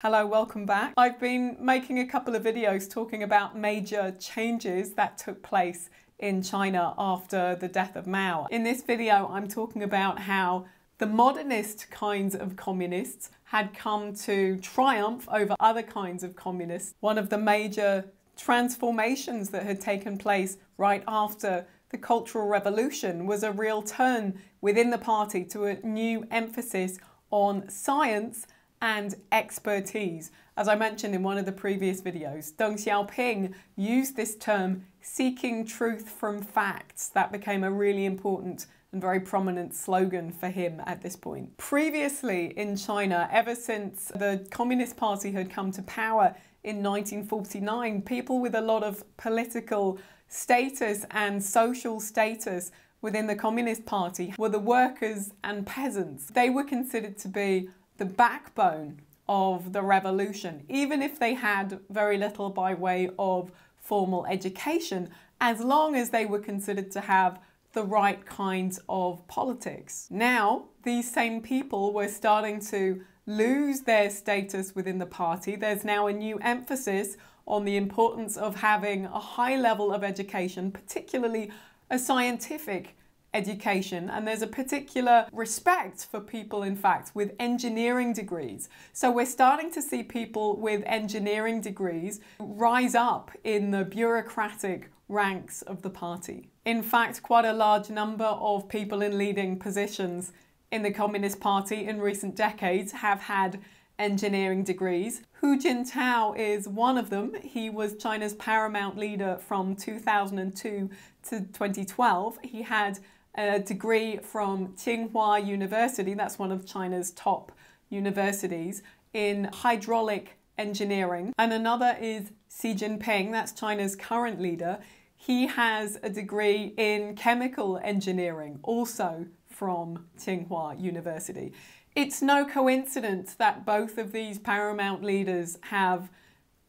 Hello, welcome back. I've been making a couple of videos talking about major changes that took place in China after the death of Mao. In this video, I'm talking about how the modernist kinds of communists had come to triumph over other kinds of communists. One of the major transformations that had taken place right after the Cultural Revolution was a real turn within the party to a new emphasis on science and expertise. As I mentioned in one of the previous videos, Deng Xiaoping used this term seeking truth from facts. That became a really important and very prominent slogan for him at this point. Previously in China, ever since the Communist Party had come to power in 1949, people with a lot of political status and social status within the Communist Party were the workers and peasants. They were considered to be the backbone of the revolution, even if they had very little by way of formal education, as long as they were considered to have the right kinds of politics. Now, these same people were starting to lose their status within the party. There's now a new emphasis on the importance of having a high level of education, particularly a scientific education and there's a particular respect for people in fact with engineering degrees so we're starting to see people with engineering degrees rise up in the bureaucratic ranks of the party in fact quite a large number of people in leading positions in the communist party in recent decades have had engineering degrees. Hu Jintao is one of them. He was China's paramount leader from 2002 to 2012. He had a degree from Tsinghua University, that's one of China's top universities, in hydraulic engineering. And another is Xi Jinping, that's China's current leader. He has a degree in chemical engineering, also from Tsinghua University. It's no coincidence that both of these paramount leaders have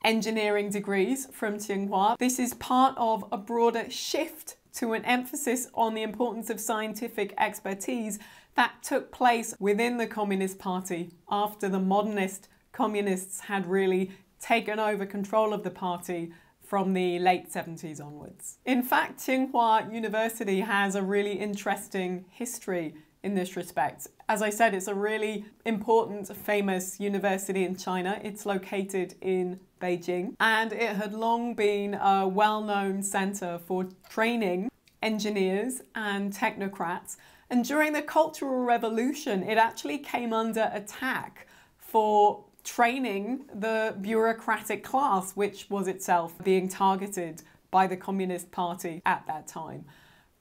engineering degrees from Tsinghua. This is part of a broader shift to an emphasis on the importance of scientific expertise that took place within the Communist Party after the modernist communists had really taken over control of the party from the late 70s onwards. In fact, Tsinghua University has a really interesting history in this respect. As I said, it's a really important, famous university in China. It's located in Beijing and it had long been a well known centre for training engineers and technocrats. And during the Cultural Revolution, it actually came under attack for training the bureaucratic class, which was itself being targeted by the Communist Party at that time.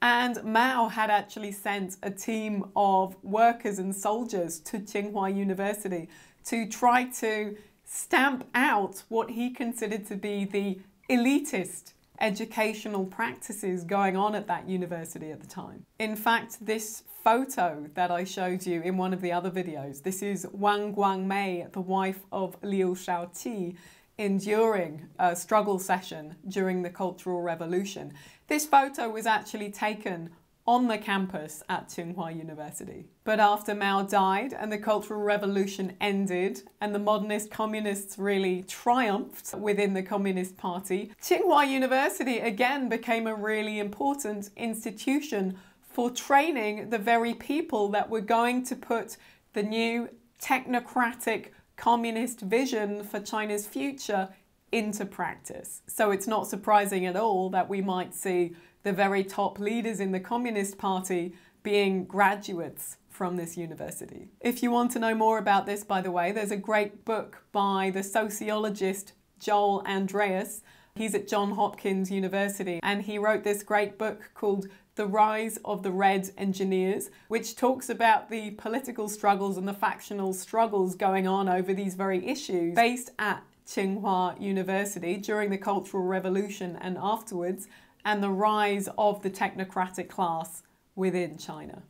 And Mao had actually sent a team of workers and soldiers to Tsinghua University to try to stamp out what he considered to be the elitist educational practices going on at that university at the time. In fact, this photo that I showed you in one of the other videos, this is Wang Guangmei, the wife of Liu Shaoqi, enduring a struggle session during the Cultural Revolution. This photo was actually taken on the campus at Tsinghua University. But after Mao died and the Cultural Revolution ended and the modernist communists really triumphed within the Communist Party, Tsinghua University again became a really important institution for training the very people that were going to put the new technocratic communist vision for China's future into practice. So it's not surprising at all that we might see the very top leaders in the Communist Party being graduates from this university. If you want to know more about this, by the way, there's a great book by the sociologist Joel Andreas. He's at Johns Hopkins University and he wrote this great book called The Rise of the Red Engineers, which talks about the political struggles and the factional struggles going on over these very issues based at Tsinghua University during the Cultural Revolution and afterwards, and the rise of the technocratic class within China.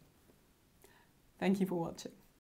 Thank you for watching.